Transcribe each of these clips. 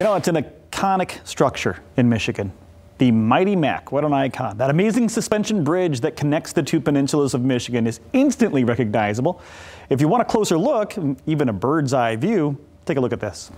You know, it's an iconic structure in Michigan. The Mighty Mac, what an icon. That amazing suspension bridge that connects the two peninsulas of Michigan is instantly recognizable. If you want a closer look, even a bird's eye view, take a look at this.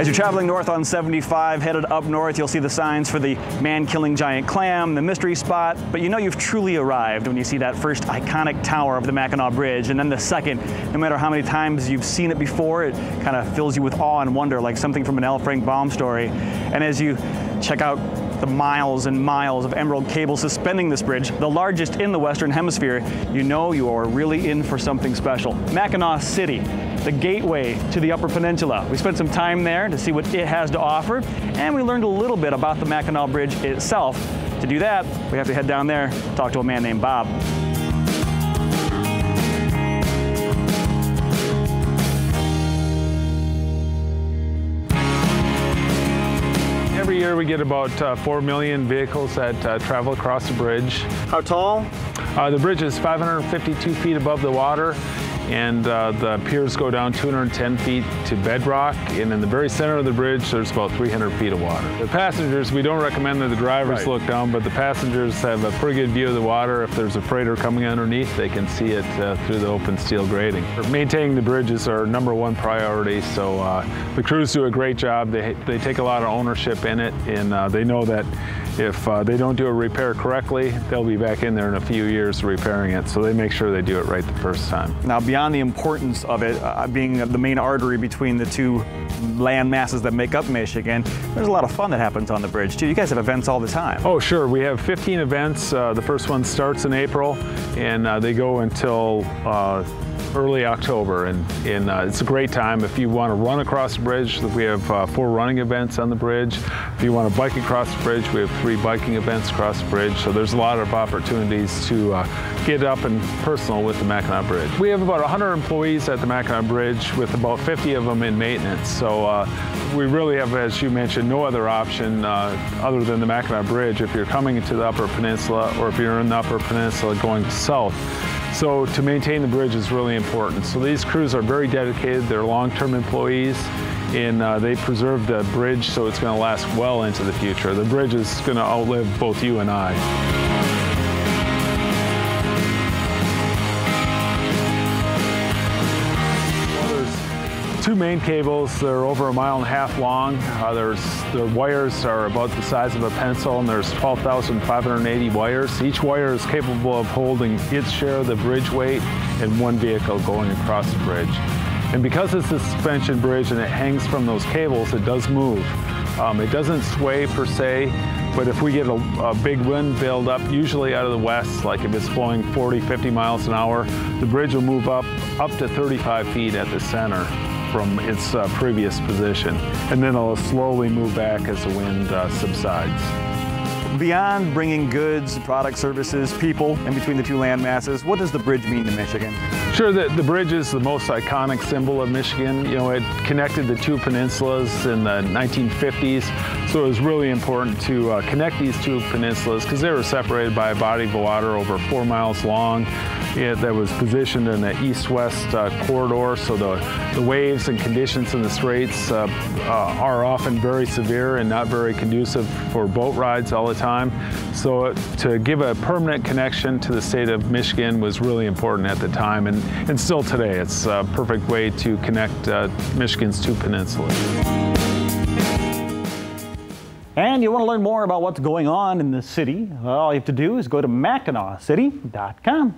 As you're traveling north on 75, headed up north, you'll see the signs for the man-killing giant clam, the mystery spot, but you know you've truly arrived when you see that first iconic tower of the Mackinac Bridge, and then the second. No matter how many times you've seen it before, it kind of fills you with awe and wonder, like something from an L. Frank Baum story. And as you check out the miles and miles of emerald cable suspending this bridge, the largest in the Western Hemisphere, you know you are really in for something special. Mackinaw City, the gateway to the Upper Peninsula. We spent some time there to see what it has to offer, and we learned a little bit about the Mackinac Bridge itself. To do that, we have to head down there, talk to a man named Bob. Year we get about uh, 4 million vehicles that uh, travel across the bridge. How tall? Uh, the bridge is 552 feet above the water and uh, the piers go down 210 feet to bedrock and in the very center of the bridge there's about 300 feet of water. The passengers, we don't recommend that the drivers right. look down but the passengers have a pretty good view of the water. If there's a freighter coming underneath they can see it uh, through the open steel grating. Maintaining the bridge is our number one priority so uh, the crews do a great job. They, they take a lot of ownership in it and uh, they know that if uh, they don't do a repair correctly, they'll be back in there in a few years repairing it. So they make sure they do it right the first time. Now, beyond the importance of it uh, being the main artery between the two land masses that make up Michigan, there's a lot of fun that happens on the bridge too. You guys have events all the time. Oh, sure. We have 15 events. Uh, the first one starts in April and uh, they go until uh, early October, and, and uh, it's a great time. If you want to run across the bridge, we have uh, four running events on the bridge. If you want to bike across the bridge, we have three biking events across the bridge. So there's a lot of opportunities to uh, get up and personal with the Mackinac Bridge. We have about 100 employees at the Mackinac Bridge with about 50 of them in maintenance. So uh, we really have, as you mentioned, no other option uh, other than the Mackinac Bridge if you're coming into the Upper Peninsula or if you're in the Upper Peninsula going south. So to maintain the bridge is really important. So these crews are very dedicated. They're long-term employees and uh, they preserve the bridge so it's going to last well into the future. The bridge is going to outlive both you and I. two main cables. They're over a mile and a half long. Uh, there's the wires are about the size of a pencil, and there's 12,580 wires. Each wire is capable of holding its share of the bridge weight in one vehicle going across the bridge. And because it's a suspension bridge and it hangs from those cables, it does move. Um, it doesn't sway per se, but if we get a, a, big wind build up, usually out of the west, like if it's blowing 40, 50 miles an hour, the bridge will move up up to 35 feet at the center from its uh, previous position. And then it'll slowly move back as the wind uh, subsides. Beyond bringing goods, products, services, people in between the two land masses, what does the bridge mean to Michigan? Sure, the, the bridge is the most iconic symbol of Michigan. You know, it connected the two peninsulas in the 1950s, so it was really important to uh, connect these two peninsulas because they were separated by a body of water over four miles long it, that was positioned in the east-west uh, corridor, so the, the waves and conditions in the straits uh, uh, are often very severe and not very conducive for boat rides time. So to give a permanent connection to the state of Michigan was really important at the time, and, and still today. It's a perfect way to connect uh, Michigan's two peninsulas. And you want to learn more about what's going on in the city, all you have to do is go to MackinawCity.com.